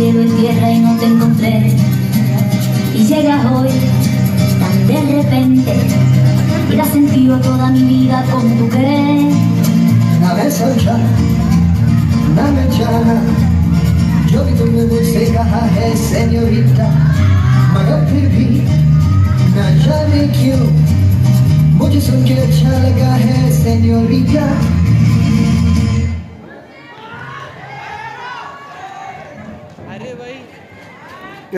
cielo y tierra y no te encontré. Y llegas hoy tan de repente y da sentido a toda mi vida con tu querer. Dame salsa, dame chana. Yo que tú me guste cajaje señorita. Maga pipi, na jame kyu Mujhe sunke acha laga hai señorita.